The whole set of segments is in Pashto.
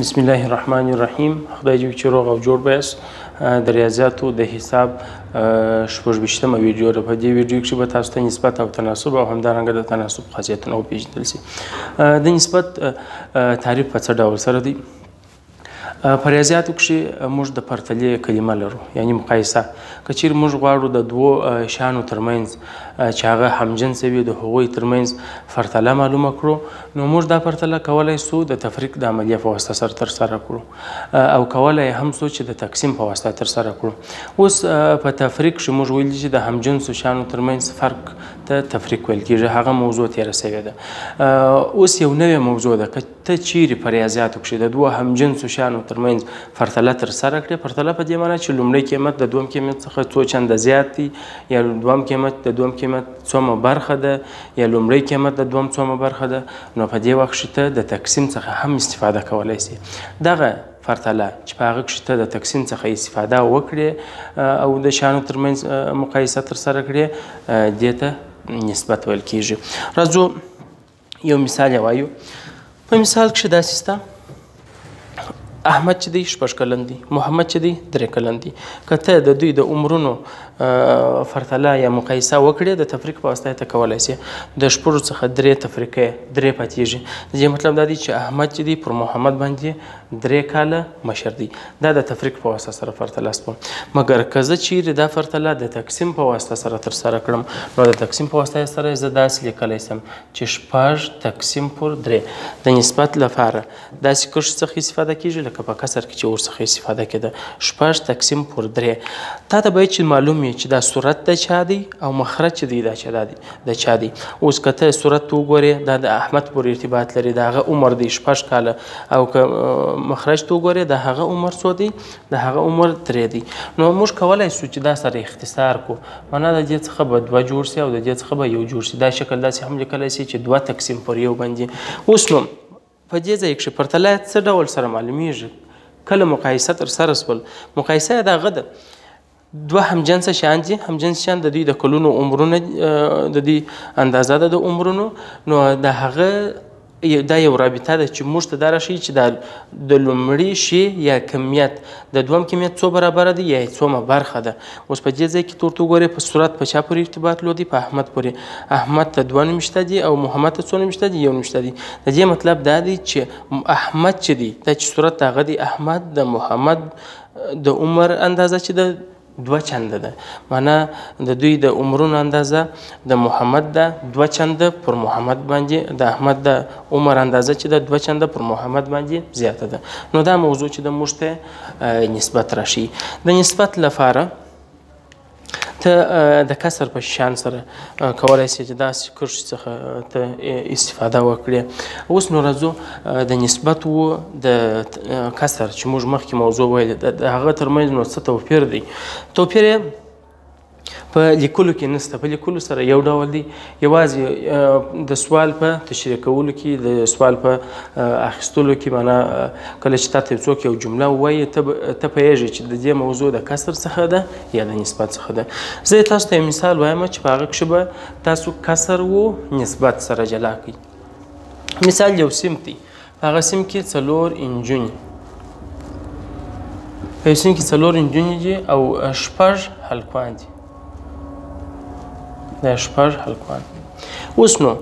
بسم الله الرحمن الرحیم خدای دې چې روغ او جوړ بیاس د ریاضیاتو د حساب شپږمه ویډیو ده په دې ویډیو کې به تاسو ته نسبت او تناسب او همدارنګه د تناسب خاصیتونه وپیژندل شي د نسبت تعریف په څه ډول سره دی په ریاضیاتو کښې موږ د پرتلې کلمه لرو یعنی مقایسه که چیر موږ غواړو د دوو شیانو ترمنځ چې هغه همجنس وي د هغوی ترمنځ پرتله معلومه کړو نو موږ دا پرتله کولای سو د تفریق د عملیه په واسطه سر تر سره کړو او کولای هم سو چې د تقسیم په واسطه تر سره کړو اوس په تفریق کښې موږ ویل چې د همجنسو شیانو ترمنځ فرق ته تفریق ویل کیږي هغه موضوع تیر سوې ده اوس یو نوې موضوع ده ته چیرې په ریاضیاتو کښې د دوه همجنسو شیانو تر منځ پرتله تر سره کړې، پرتله په دې معنی چې لومړی قیمت د دویم قیمت څخه څو چنده زیات دی یا دویم قیمت د دویم قیمت څومه برخه ده یا لومړی قیمت د دویم څومه برخه ده نو په دې وخت کښې ته د تقسیم څخه هم استفاده کولای شې دغه پرتله چې په هغه کښې ته د تقسیم څخه استفاده وکړې او د شیانو تر منځ مقایسه تر سره کړې دې ته نسبت ویل کیږي راځو یو مثال یې وایو په مثال کښې داسې سته احمد چې دی شپږ کلن دی محمد چې دی درې کلن دی که ته د دوی د عمرونو فرتله یا مقایسه وکړې د تفریق په واسطه ته کولای شي د شپږو څخه درې تفریقې درې پاتېږي د دې مطلب دا دی چې احمد چې دی پر محمد باندې درې کاله مشر دی دا د تفریق په واسطه سره فرتله سپم مګر که زه چیرې دا فرتله د تقسیم په واسطه سره تر سره کړم نو د تقسیم په واسطه سره زه داسې لیکلی سم چې شپږ تقسیم پر درې د نسبت لپاره داسې کښ څخه استفاده کیږي لکه په کسر کې چې ور څخه استفاده کېده شپږ تقسیم پر درې تا ته باید چې معلوم وي چې دا صورت د چا دی او مخرج چې دی دا چا دی د چا دی اوس که ته صورت وګورې دا د احمد پورې ارتباط لري د هغه عمر دی شپږ کاله او که مخرج ته وګورې د هغه عمر څو دی د هغه عمر درې دی نو موږ کولای شو چې دا سره اختصار کو معنا د دې څخه به دوه جوړ شي او د دې څخه به یو جوړ شي دا شکل داسې هم لیکلی شي چې دوه تقسیم پر یو باندې اوس نو په دې ځای کښې پرتله څه ډول سره معلومیږي کله مقایسه تر سره سول مقایسه یې د هغه ده دوه همجنسه شیان دي همجنس شیان د دوی د کلونو عمرونه د دوی اندازه ده د عمرونو نو د هغه دا یو رابطه ده چې موږ ته دا راښیي چې دا د لومړي شي یا کمیت د دوم کمیت څو برابره دی یای څومه برخه ده اوس په دې ځای کې تورت وګورئ په صورت په چا پورې ارتباط لودی په احمد پورې احمد ته دوه نوم شته دي او محمد ته څو نوم شته دي یو نوم شته دي د دې مطلب دا دی چې احمد چې دی دا چې صورت هغه دی احمد د محمد د عمر اندازه چې د دوه چنده ده معنا د دوی د عمرونو اندازه د محمد ده دوه چنده پر محمد باندې د احمد د عمر اندازه چې د دوه چنده پر محمد باندې زیاته ده نو دا موضوع چې د مشته نسبت راشي د نسبت لپاره ته د کسر په شان سره کولای شي چې داسې کرښې څخه ته استفاده وکړي اوس نو راځو د نسبت و د کسر چې موږ مخکې موضوع ویل د هغه ترمنځ نو څه توپیر دی توپیر په لیکلو کې نسته په لیکلو سره یو ډول دی یوازې د سوال په تشریح کولو کې د سوال په اخیستلو کې معنا کله چې تاسو څوک یو جمله وایي ته ته پوهیږئ چې د دې موضوع د کسر څخه ده یا د نسبت څخه ده زه تاسو ته مثال وایم چې په هغه کې به تاسو کسر وو نسبت سره جلا کړئ مثال یو سیم دی هغه سیم کې څلور انجونی په سیم کې څلور انجونی دي او شپږ هلکوان دي دا شپږ هلکوان اوس نو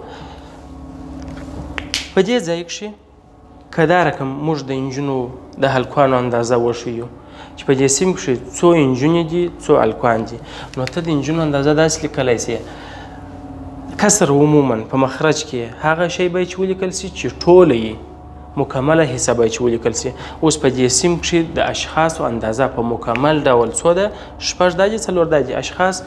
په دې ځای کې که دا رکم موږ د انجونو د هلکوانو اندازه وښیو چې په دې سیم کښې څو انجونې دي څو هلکوان دي نو ته د انجونو اندازه داسې لیکلی سي کسر عموما په مخرج کې هغه شی به چې ولیکل سي چې ټوله یې مکمله حصه به چې ولیکل سي اوس په دې سیم کښې د اشخاصو اندازه په مکمل ډول څو ده شپږ دادي څلور دادي اشخاص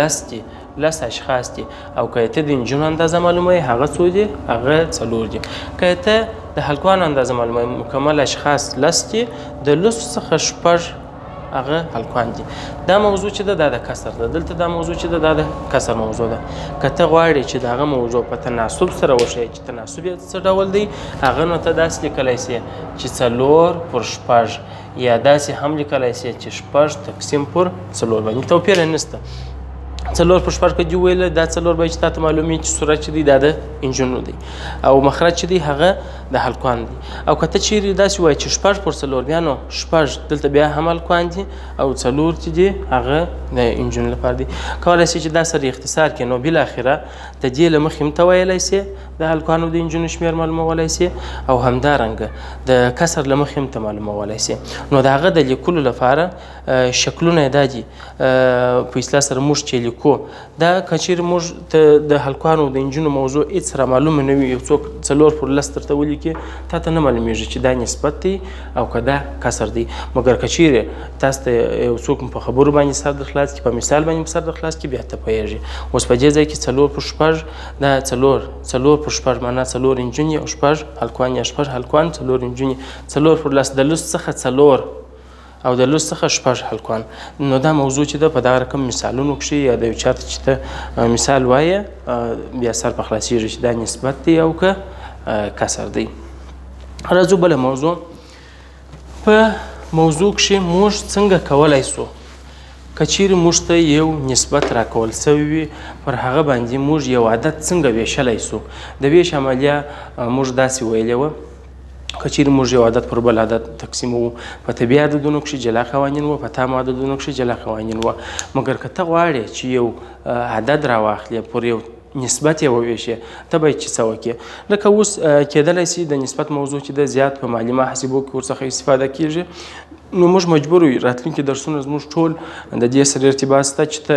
لس دي لس اشخاص دي او که ته د نجونو اندازه معلوموي هغه څو دي هغه څلور دي که ته د هلکوانو اندازه معلوموي مکمل اشخاص لس دي د لس څخه شپږ هغه هلکوان دي دا موضوع چې ده دا د کسر ده دلته دا موضوع چې ده دا د کسر موضوع ده که ته غواړې چې د هغه موضوع په تناسب سره وښیې چې تناسب یې څه ډول دی هغه نو ته داسې لیکلی سې چې څلور پر شپږ یا داسې هم لیکلای شئ چې شپږ تقسیم پر څلور باندې توپیر یې نشته څلور پر شپږ کې ویل دا څلور به چې تاسو معلومي چې صورت چې دی دا د انجونو دی او مخرج چې دی هغه د هلکوان دی او کته چیرې داسې وای چې شپږ پر څلور بیا نو شپږ دلته بیا هم هلکوان دي او څلور چې دی هغه د انجونو لپاره دی کولای شي چې دا سره اختصار کې نو بل اخره د دې لمخې هم ته ویلای شي د هلکانو د انجونو شمیر معلومولای سي او همدارنګه د کسر له مخې هم ته معلومولای سي نو د هغه د لیکلو لپاره شکلونه دا دي په اصطلاح سره موږ چې لیکو دا کچیر موږ ته د هلکانو د انجونو موضوع هیڅ را معلومه نه وي یو څوک څلور پر لس درته ولیکي تا ته نه معلومیږي چې دا نسبت دی او که دا کسر دی مګر کچیر تاسو ته یو څوک په خبرو باندې سر د خلاص کې په مثال باندې سر د خلاص کې بیا ته پوهیږي اوس په دې ځای کې څلور پر شپږ دا څلور څلور پر شپږ معنا څلور انجونې او شپږ هلکوان یا شپږ هلکوان څلور انجونې څلور پر لس د لس څخه څلور او د لوست څخه شپږ هلکوان نو دا موضوع چې ده په دغه رقم مثالونو کښې یا د یو چا ته چې ته مثال وایې بیا سر په خلاصېږي چې دا نسبت دی او که کسر دی راځو بله موضوع په موضوع کښې موږ څنګه کولای سو کچیر موږ ته یو نسبت راکول سوی وي پر هغه باندې موږ یو عدد څنګه ویشلای سو د ویش عملیه موږ داسې ویلې وه کچیر موږ یو عدد پر بل عدد تقسیمو په طبیعي عددونو کښې جلا قوانین و په تامو عددونو کښې جلا قوانین و مګر که ته غواړې چې یو عدد راواخلې پر یو نسبت یې وویشې ته به یې چې څه وکې لکه اوس کېدلی سي د نسبت موضوع چې د زیات په مالي محاسبو کې ورڅخه استفاده کیږي نو موږ مجبور یو راتلونکي درسونه زموږ ټول د دې سره ارتباط شته چې ته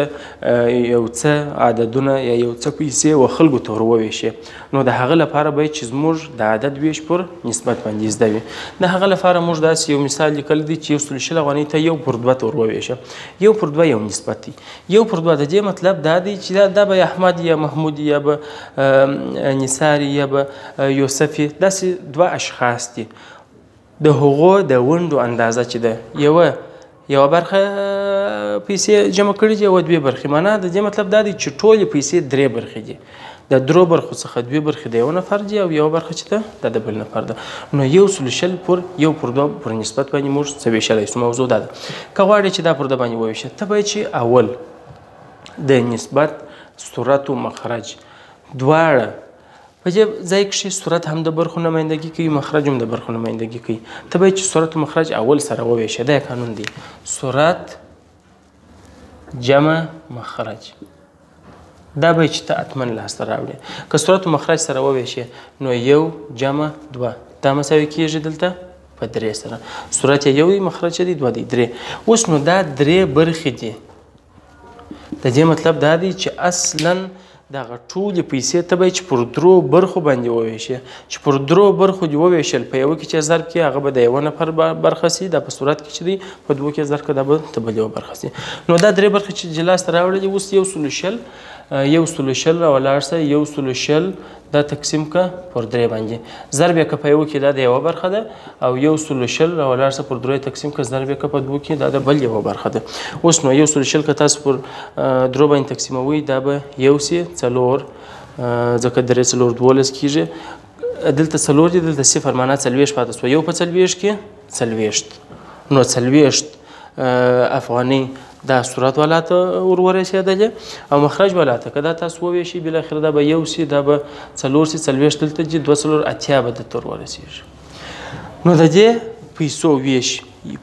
یو څه عددونه یا یو څه پیسې و خلکو ته وروویشې نو د هغه لپاره به چې زموږ د عدد ویش پر نسبت باندې زده وي د هغه لپاره موږ داسې یو مثال لیکل دي چې یو سل شل افغانۍ ته یو پر دوه ته وروویشه یو پر دوه یو نسبت دی یو پر دوه د دې مطلب دا دی چې دا, دا به احمد یا محمود یا به نثار یا به یوسف داسې دوه اشخاص دي د هغو د ونډو اندازه چې ده یوه یوه برخه پیسې جمع کړي دي او دوې برخې معنا د دې مطلب دا دی چې ټولې پیسې درې برخې دي د درو برخو څخه دوې برخې د یو نفر دي او یو برخه چې ده دا د بل نفر ده نو یو سلو شل پر یو پر دوه پر نسبت باندې موږ څه ویشلی سو موضوع دا ده که غواړې چې دا پر ده باندې وویشه ته باید چې اول د نسبت صورت و مخرج دواړه په دې ځای کې صورت هم د برخو نمائندګي کوي مخرج هم د برخو نمائندګي کوي ته به چې صورت مخرج اول سره وویشه دا قانون دی صورت جمع مخرج دا به چې ته اتمن لاس ته راوړې که صورت مخرج سره وویشې نو یو جمع دوه دا مساوي کېږي دلته په درې سره صورت یو دی مخرج دی دوه دی درې اوس نو دا درې برخې دي د دې مطلب دا دی چې اصلا دغه ټولې پیسې ته به چې پر درو برخو باندې وویشې چې پر درو برخو دې وویشل په یو کې چې ضرب کې هغه به د یو نفر برخه سي دا په صورت کې چې دی په دوه کې ضرب کې دا به ته بل یو برخه سي نو دا درې برخې چې جلاس راوړلې اوس یو سلو شل یو سلو شل را ولاړ سه یو سلو شل دا تقسیم کا پر درې باندې ضرب یې که په یو کې دا د یوه برخه ده او یو سل شل را ولاړ سه پر درې تقسیم که ضرب یې که په دوو کې دا د بل یوه برخه ده اوس نو یو سل شل که تاسو پر درو باندې تقسیموي دا به یو سي څلور ځکه درې څلور دولس کېږي دلته څلور دي دلته صفر معنا څلوېښت پاتې سوه یو په څلوېښت کې څلوېښت نو څلوېښت افغاني دا صورت والا ته ور ورسېدلې او مخرج والا ته که دا تاسو وویشي بالاخره دا به یو سي دا به څلور سي څلوېښت دلته دي دوه څلور اتیا به درته ور ورسېږي نو د دې پیسو ویش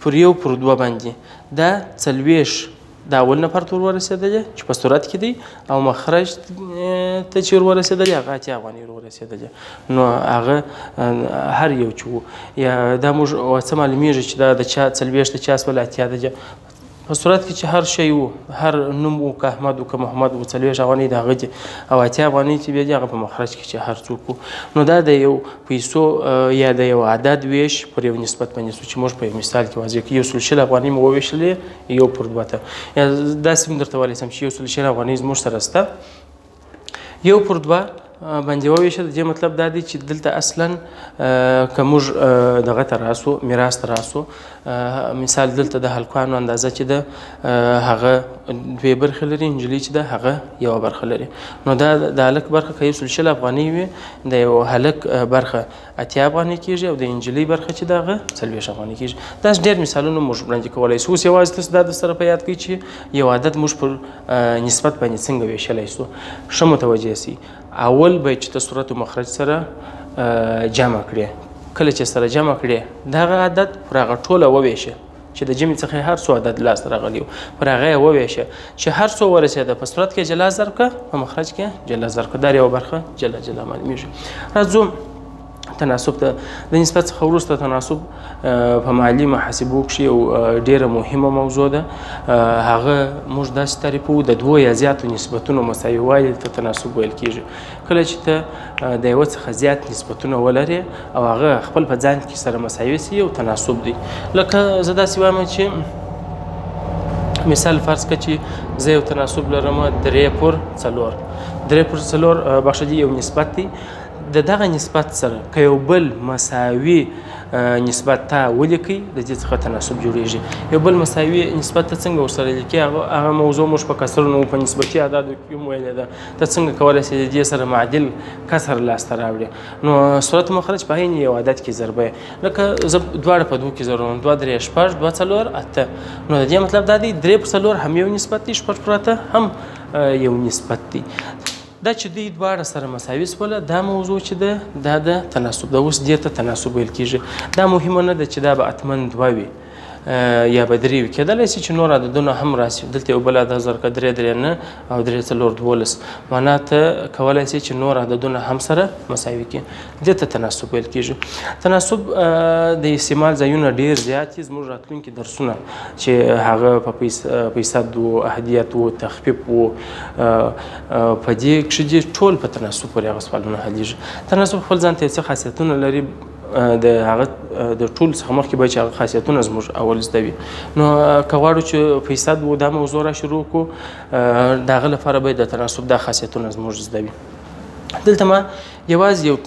پر یو پر دوه باندې دا څلوېښت د اول نفر ته ورسېدلې چې په صورت کې دی او مخرج ته چې ورسېدلې هغه اتیا افغانۍ ورسېدلې نو هغه هر یو چې وو یا دا موږ څه معلومیږي چې دا د چا څلوېښت د چا سول اتیا د په صورت کې چې هر شی وو هر نوم وو که احمد وو که محمد وو څلوېښت افغانۍ د هغه دي او اتیا افغانۍ چې بیا دي هغه په مخرج کې چې هر څوک وو نو دا د یو پیسو یا د یو عدد ویش پر یو نسبت باندې سو چې موږ په یو مثال کې واضح کړو یو سل شل افغانۍ مو وویشلې یو پر دوه ته یا داسې هم درته ویلی سم چې یو سل شل افغانۍ زموږ سره سته یو پر دوه باندې وویشل د دې مطلب دا دی چې دلته اصلا که موږ دغه ته راسو میراث ته راسو مثال دلته د هلکانو اندازه چې ده هغه دوې برخې لري نجلۍ چې ده هغه یوه برخه لري نو دا د هلک برخه که یو سل شل افغانۍ وي د یو هلک برخه اتیا افغانۍ کېږي او د انجلۍ برخه چې د هغه څلوېښت افغانۍ کېږي. داسې ډېر مثالونه موږ وړاندې کولای شو. اوس یوازې تاسو دا درسره په یاد کړئ چې یو عدد موږ پر نسبت باندې څنګه وېشلی شو. ښه متوجه شئ. اول به یې چې ته صورت و مخرج سره جمع کړې. کله چې سره جمع کړې دغه عدد پر هغه ټوله ووېشه. چې د جمع څخه هر څو عدد لاس راغلی پر هغه یې وویشه چې هر څو ورسېده په صورت کې جلا ضرب که په مخرج کې جلا ضرب که دا یو برخه جلا جلا معلومیږي راځو تناسب ته د نسبت څخه وروسته تناسب په مالی محاسبو کې یو ډیره مهمه موضوع ده هغه موږ داسې تعریفو د دوه یا زیاتو نسبتونو مساویوالي ته تناسب ویل کیږي کله چې ته د یوه څخه زیات نسبتونه ولرې او هغه خپل په ځان کې سره مساوي سي یو تناسب دی لکه زه داسې وایم چې مثال فرض کړه چې زه یو تناسب لرم درې پر څلور درې پر څلور بخښه دی یو نسبت دی د دغه نسبت سره که یو بل مساوي نسبت ته ولیکي د دې څخه تناسب جوړیږي یو بل مساوي نسبت ته څنګه ورسره لیکي هغه موضوع موږ په کسرونو په نسبتي اعدادو کې ویلې ده ته څنګه کولای شې د دې سره معادل کسر لاسته راوړې نو صورت مخرج په عین یو عدد کې ضربه لکه زه دواړه په دوه کې ضرورم دوه درې شپږ دوه څلور اته نو د دې مطلب دا دی درې پر څلور هم یو نسبت دی شپږ پر اته هم یو نسبت دی دا چې دوی دواړه سره مساوي سول دا موضوع چې ده دا د تناسب د اوس دې ته تناسب ویل کیږي دا مهمه نه ده چې دا به اتمن دوه وي یا به درې وي کېدلی شي چې نور عددونه هم راسي دلته یو بل عدد ورکړه درې درې نه او درې څلور دولس معنا ته کولی شي چې نور عددونه هم سره مساوي کړي دې ته تناسب ویل کېږي تناسب د استعمال ځایونه ډېر زیات دي زموږ راتلونکي درسونه چې هغه په فیصد و اهدیت و تخفیف و په دې کښې دې ټول په تناسب پورې هغه سوالونه حلیږي تناسب خپل ځان ته څه خاصیتونه لري د هغه د ټول څخه مخکې به چې هغه خاصیتونه زموږ اول زده وي نو که غواړو چې فیصد و دا موضوع را شروع کړو د هغه لپاره به د تناسب دا خاصیتونه زموږ زده وي دلته ما یوازې یو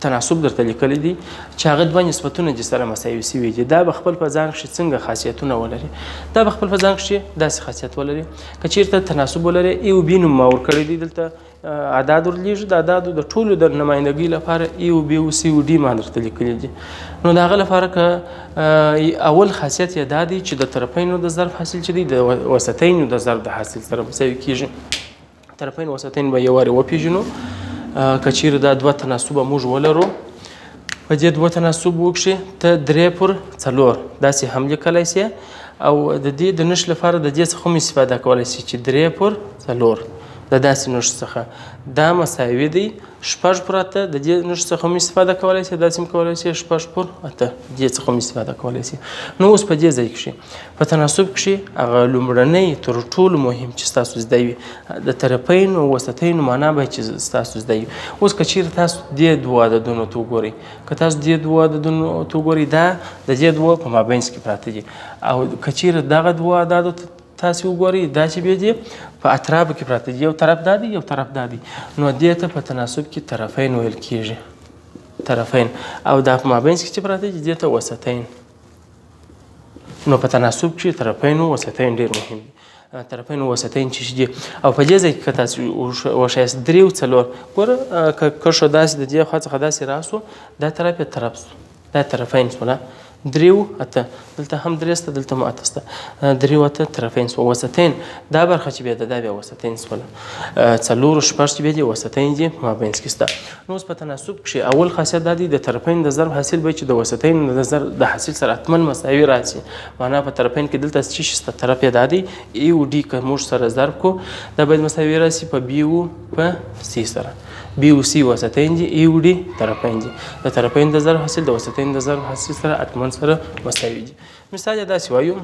تناسب درته لیکلی دی چې هغه دوه نسبتونه دي سره مساوي شوي دي دا به خپل په ځان کښې څنګه خاصیتونه ولري دا به خپل په ځان کښې داسې خاصیت ولري که چیرته تناسب ولري ایو بی نوم ما ورکړی دی دلته اعداد ورلیږي د اعدادو د ټولو د نمایندګۍ لپاره ای او بی او سی او ډي ما درته لیکلي دي نو د هغه لپاره که اول خاصیت یې دا دی چې د طرفینو د ظرف حاصل چې دی د وسطینو د ظرف د حاصل سره مساوي کیږي طرفین وسطین به یو وارې وپیژنو که چیرې دا دوه تناسبه موږ ولرو په دې دوه تناسبو کښې ته درې پر څلور داسې هم لیکلای سي او د دې د نښ لپاره د دې څخه هم استفاده کولای سي چې درې پر څلور د داسې نښ څخه دا مساوي دی شپږ پر اته د دې نښ څخه هم استفاده کولای سي داسې هم کولای سي شپږ پر اته دې څخه هم استفاده کولای سي نو اوس په دې ځای کښې په تناسب کښې هغه لومړنی تر ټولو مهم چې ستاسو زده وي د طرفین او وسطین معنا به چې ستاسو زده وي اوس که چیرې تاسو دې دوه عددونو ته وګورئ که تاسو دې دوه عددونو ته وګورئ دا د دې دوه په مابینس کې پراته دي او که چیرې دغه دوه عددو ته تاسو وګورئ دا چې به دي په اطراف کې پراته دي یو طرف دا دی یو طرف دا دی نو دې ته په تناسب کې طرفین ویل کیږي طرفین او دا په مابینس کې چې پراته دي دې ته وسطین نو په تناسب کې طرفین او وسطین ډیر مهم دي طرفین او وسطین چې دي او په دې ځای کې تاسو وښایست درې او څلور ګوره که ښه داسې د دې خوا څخه داسې راسو دا طرف یې طرف سو دا طرفین سو نه درې او اته دلته هم درې سته دلته هم اته سته درې او اته طرفین سو وسطین دا برخه چې بیا ده دا بیا وسطین سوله څلور شپږ چې بیا دي وسطین دي مابینځ کې سته نو اوس په تناسب کښې اول خاصیت دا دی د طرفین د ضرب حاصل به چې د وسطین د ضرب د حاصل سره اتمن مساوي راسي معنا په طرفین کې دلته څه شسته طرف دا دی ای او ډی که موږ سره ضرب کو دا باید مساوي راسي په بی او په سی سره بی او سی وسطین دي ای او ډی طرفین دي د طرفین د ضرب حاصل د وسطین د ضرب حاصل سره اتمن سره مساوي دي مثال دا سی وایو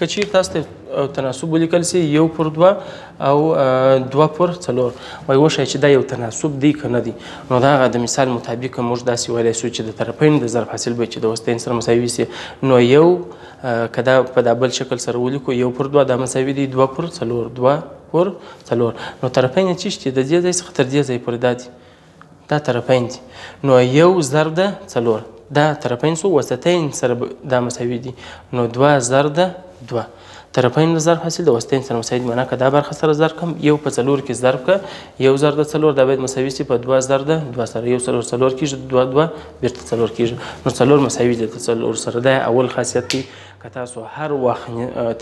که چیرې تاسو ته تناسب ولیکل سي یو پر دوه او دوه پر څلور وای وښه چې دا یو تناسب دی که نه دی نو دا هغه د مثال مطابق موږ داسې ویلی سو چې د طرفین د ضرب حاصل به چې د وسطین سره مساوي سي نو یو که دا په دا بل شکل سره ولیکو یو پر دوه دا مساوي دی دوه پر څلور دوه پر څلور نو طرفین چی شته د دې ځای څخه تر دې ځای پورې دا دي دا طرفین دي نو یو ضرب ده څلور دا طرفین سو وسطین سره دا مساوي دي نو دوه ضرب ده دوه طرفین له ضرب حاصل د وسطین سره مساوي دي معنا که دا برخه سره ضرب کم یو په څلور کې ضرب که یو ضرب د څلور دا باید مساوي سي په دوه ضرب ده دوه سره یو څلور څلور کېږي دوه دوه بیرته څلور کېږي نو څلور مساوي دي د څلور سره دا اول خاصیت دی که تاسو هر وخت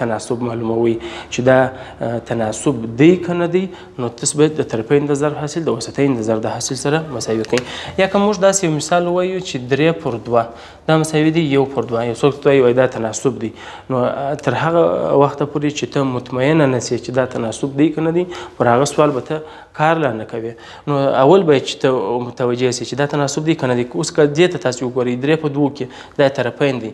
تناسب معلوموئ چې دا تناسب دی که نه دی نو تاسو باید د طرفین د ضرب حاصل د وسطین د ضرب د حاصل سره مساوي کړئ یا که موږ داسې یو مثال ووایو چې درې پر دوه دا مساوي دی یو پر دوه یو څوک ته وایي دا تناسب دی نو تر هغه وخته پورې چې ته مطمئنه نه سې چې دا تناسب دی که نه دی پر هغه سوال به ته کار لا نه کوې نو اول باید چې ته متوجه سې چې دا تناسب دی که نه دی اوس که دې ته تاسو وګورئ درې په دوو کې دا طرفین دی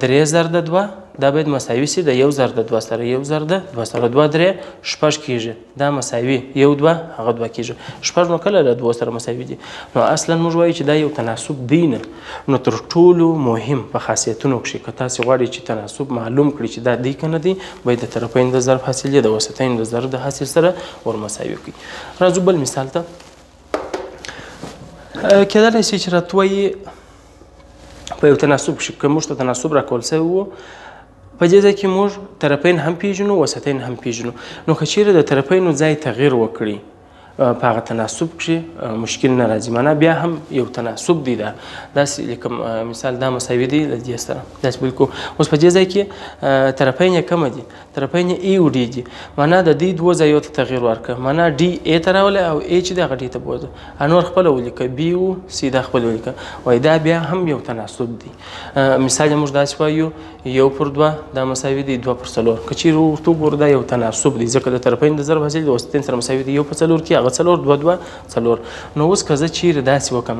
درې ضرد دوه دا باید مساوي سي د یو ضرد دوه سره یو ضرد دوه سره دوه درې شپږ کیږي دا مساوي یو دوه هغه دوه کیږي شپږ نو کله له دوه سره مساوي دي نو اصلا موږ وایو چې دا یو تناسب دی نه نو تر ټولو مهم په خاصیتونو کښې که تاسو غواړئ چې تناسب معلوم کړئ چې دا دی کنه دی باید د طرفین د ضرب حاصل یې د وسطین د ضرب د حاصل سره ور مساوي کړئ راځو بل مثال ته کېدلی شي چې راتوی په یو تناسب کښې که موږ ته تناسب راکول سوی وو په دې ځای کې موږ طرفین هم پیژنو وسطین هم پیژنو نو که چیرې د طرفینو ځای تغییر وکړي په هغه تناسب کې مشکل نه راځي معنا بیا هم یو تناسب دی دا داسې لکه مثال دا مساوي دی د دې سره داسې بلکو اوس په دې ځای کې طرفین کم دي ترپينې ای وډيږي معنی د دي دوو ځايو ته تغير ورکړه معنی ډي ای ته راوله او ای چې دي هغه ډي ته بوځه انور خپله وليکه بي او سي دا خپل وليکه وای دا بيا هم يو تناسب دي مثال موږ داسې وایو یو پر دوه دا مساوي دي دوه پر څلور که چیرې ورته وګورو دا یو تناسب دي ځکه د طرفین د ضرب حاصل د وسطین سره مساوي دي یو په څلور کې هغه څلور دوه دوه څلور نو اوس که زه چیرې داسې وکم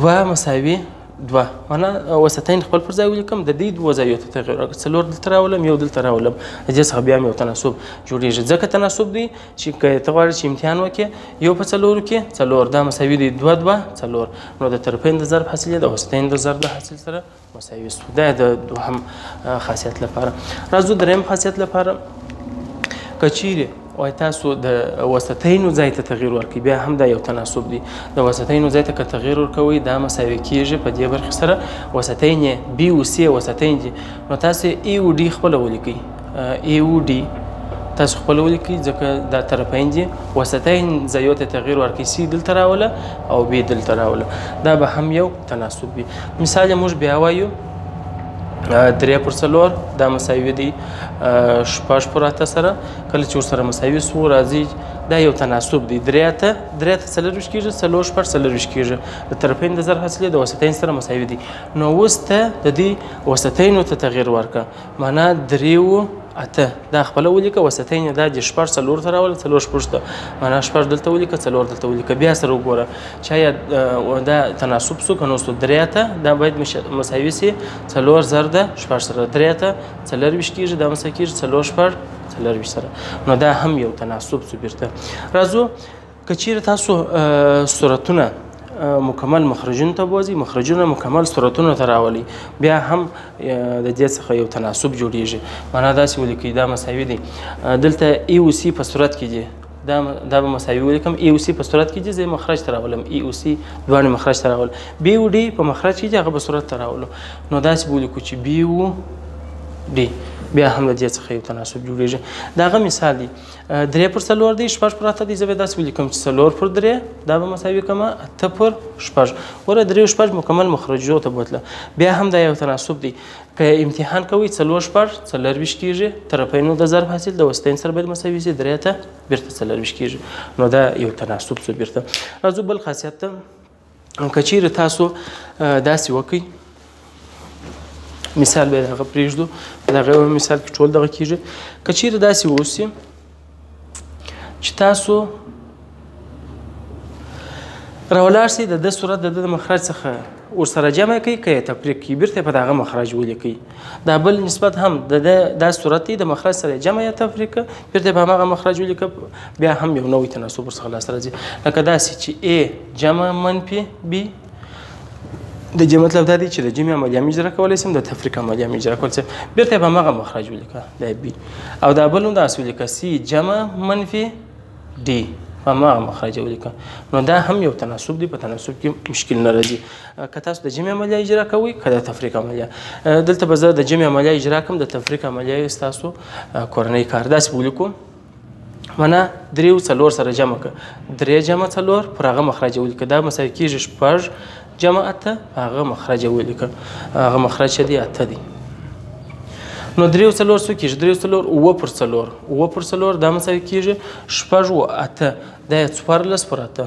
دوه مساوي دوه معنا وسطین خپل پر ځای ولیکم د دې دوه ځایونو تغیر څلور دلته راولم یو دلته راولم د دې څخه بیا مې تناسب جوړیږي ځکه تناسب دی چې که ته غواړې چې امتحان وکې یو په څلور کې څلور دا مساوي دی دوه دوه څلور نو د طرفین د ضرب حاصل د وسطین د ضرب حاصل سره مساوي سو دا د دوهم خاصیت لپاره راځو دریم خاصیت لپاره کچیره وای تاسو د وسطینو ځای ته تغیر ورکړي بیا هم دا یو تناسب دی د وسطینو ځای ته که تغیر ورکوي دا مساوي کیږي په دې برخې سره وسطین بی او سی وسطین دي نو تاسو ای او ډي خپل ولیکي ای او ډي تاسو خپل ولیکي ځکه دا طرفین دي وسطین ځای ته تغیر ورکړي سی دلته راوله او بی دلته راوله دا به هم یو تناسب وي مثال موږ بیا وایو درې پر څلور دا مساوي دی شپږ پر اته سره کله چې ورسره مساوي سو راځي دا یو تناسب دی درې ته درې ته څلور ویشت کېږي څلور شپږ څلور ویشت کېږي د طرفین د ضرب حاصلې د وسطین سره مساوي دي نو اوس ته د دې وسطینو ته تغیر ورکړه معنا درې و اته دا خپل ولیکه وسطین دا د شپږ څلور ته راول څلور شپږ ته معنا شپږ دلته ولیکه څلور دلته ولیکه بیا سره وګوره چې یا دا تناسب سو کنو سو درې ته دا باید مساوي سي څلور زر ده شپږ سره درې ته څلور ویش کیږي دا مساوي کیږي څلور شپږ څلور ویش سره نو دا هم یو تناسب سو بیرته راځو که چیرې تاسو سورتونه مکمل مخرجونو ته بوځي مخرجونه مکمل صورتونو ته راولي بیا هم د دې څخه یو تناسب جوړیږي معنا داسې ولیکي دا مساوي دي دلته ای او سی په صورت کې دي دا دا به مساوي ولیکم ای او سی په صورت کې دي زه مخرج ته راولم ای او سی دواړه مخرج ته راول بی او ډي په مخرج کې دي هغه په صورت ته راولو نو داسې ولیکو چې بی او ډي بیا هم د دې څخه یو تناسب جوړیږي دا غو مثال دی درې پر څلور دی شپږ پر اته دی زه به داسې ولیکم چې څلور پر درې دا به مساوي کومه اته پر شپږ وره درې شپږ مکمل مخرجو ته بوتله بیا هم دا یو تناسب دی که امتحان کوي څلور شپږ څلورویشت کېږي طرفینو د ضرب حاصل د وسطین سره باید مساوي شي درې ته بیرته څلورویشت کېږي نو دا یو تناسب شو بیرته راځو بل خاصیت ته او که چیرې تاسو داسې وکړئ مثال به هغه پرېږدو دغه یو مثال کې ټول دغه کېږي که چیرې داسې اوسي چې تاسو راولاړ سئ د ده صورت د ده د مخرج څخه ورسره جمع کوي که یې تفریق کوي بېرته په دغه مخرج ولیکئ دا بل نسبت هم د دا صورت دی د مخرج سره جمع یا تفریق بیرته په هغه مخرج ولیک بیا هم یو نوې تناسب ور سره لاسره راځي لکه دا چې ا جمع منفي ب د جمع مطلب دا دی چې د جمع عملیه مجرا کولای سم د تفریق عملیه مجرا کول سم بیرته په هغه مخرج ولیک دا بي او دا بل نو دا اصل لیک سي جمع منفي ډي په هغه مخرج ولیک نو دا هم یو تناسب دی په تناسب کې مشکل نه راځي که تاسو د جمع عملیه اجرا کوئ که د تفریق عملیه دلته به زه د جمع عملیه اجرا کوم د تفریق عملیه ستاسو کورنۍ کار داسې به ولیکو معنا درې او څلور سره جمع که درې جمع څلور پر هغه مخرج ولیکه دا مساوي کېږي شپږ جمع اته په هغه مخرج ولیکه هغه مخرج چې دی اته دی نو درې او څلور څو کېږي درې او څلور اووه پر څلور اووه پر څلور دا مساوي کېږي شپږ او اته دا یې څوارلس پر اته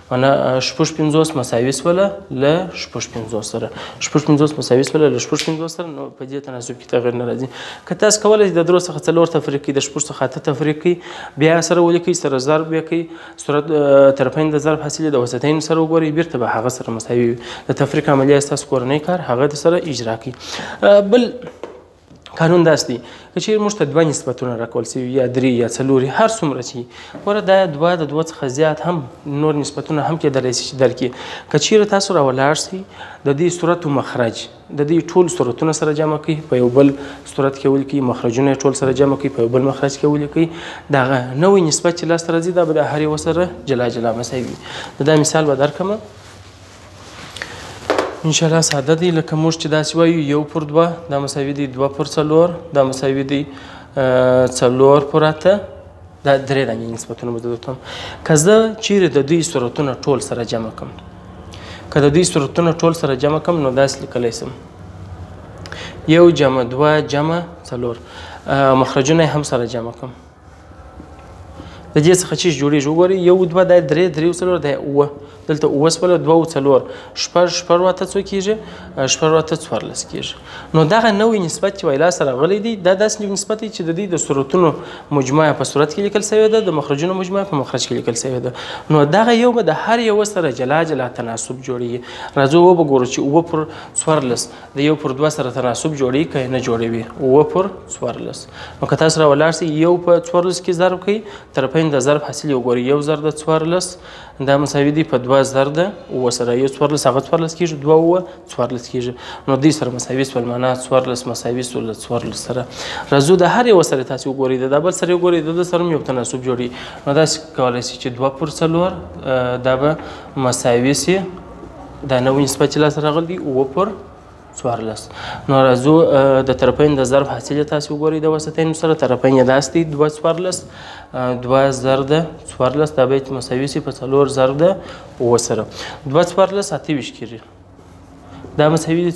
معنی شپږ پنځوس مساوي سوله له شپږ پنځوس سره شپږ پنځوس مساوي سوله له شپږ پنځوس سره نو په دې تناسب کې تغیر نه راځي که تاسو کولی شئ د درو څخه څلور تفریق کړئ د شپږ څخه اته تفریق کړئ بیا سره ولیکئ سره ضرب یې کړئ صورت طرفین د ضرب حاصلې د وسطین سره وګورئ بیرته به هغه سره مساوي وي د تفریق عملیه ستاسو کورنۍ کار هغه د سره اجرا کړئ بل قانون داس دی که چیرې موږ ته دوه نسبتونه راکول شوي یا درې یا څلور هر څومره چې ګوره دا دوه د دوه څخه زیات هم نور نسبتونه هم کېدلی شي چې درکې که چیرې تاسو راولاړ شئ د دې صورت مخرج د دې ټول صورتونه سره جمع کوي په یو بل صورت کې ولیکي مخرجونه ټول سره جمع کوي په یو بل مخرج کې ولیکي دا نوې نسبت چې لاس راځي دا به د هر یو سره جلا جلا مسایل وي دا مثال به درکمه ان شاء الله ساده دی لکه موږ چې داسې وایو یو پر دوه دا مساوي دی دوه پر څلور دا مساوي دی څلور پر اته دا درې دانې نسبتونه به درته وم که زه چیرې د دوی صورتونه ټول سره جمع کړم که د دوی صورتونه ټول سره جمع کړم نو داسې لیکلی سم یو جمع دوه جمع څلور مخرجونه هم سره جمع کړم د دې څخه چې جوړې جوړي یو دوه د درې درې څلور د او دلته او سپل دوه او څلور شپږ شپږ واته څو کیږي شپږ واته څوار لس کیږي نو دغه نوې نسبت چې ویلا سره غلې دي دا داسې نوې نسبت چې د دې د صورتونو مجموعه په صورت کې لیکل شوی ده د مخرجونو مجموعه په مخرج کې لیکل شوی ده نو دغه یو به د هر یو سره جلا جلا تناسب جوړي راځو وګورو چې او پر څوار لس د یو پر دوه سره تناسب جوړي که نه جوړوي و پر څوارلس نو که تاسو را ولاړ سي یو په څوارلس کې ضرب کوي طرفین د ضرب حاصل یو ګوري یو زر د څوارلس دا مساوي دي په دوه زر د اووه سره یو څوارلس هغه څوارلس کېږي دوه اووه څوارلس کېږي نو دوی سره مساوي سول معنا څوارلس مساوي سول له څوارلس سره راځو د هر یو سره تاسو وګورئ د بل سره وګورئ د سره یو تناسب جوړي نو داسې کولای شي چې دوه پر څلور دا به مساوي سي دا نوې نسبه چې لاسته راغلي دي اووه پر څوارلس نو راځو د طرفین د ضرب حاصل تاسو وګورئ د وسطین سره طرفین یې داسې دي دوه څوارلس دوه زر د څوارلس دا بیت مساوي سي په څلور زر د اووه سره دوه څوارلس اته ویشت کېږي دا مساوي دي